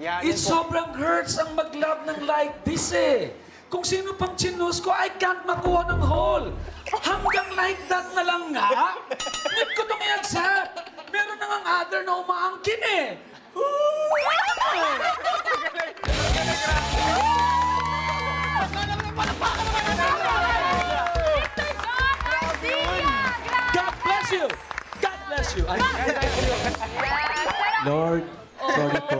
Yan, It sobrang hurts ang mag-love ng like this eh. Kung sino pang chinus ko, I can't makuha ng hole. Hanggang like that na lang nga. Need ko itong i-accept. Meron na ngang other na umaangkin eh. Ooh, God bless you! God bless you! Lord, sorry po.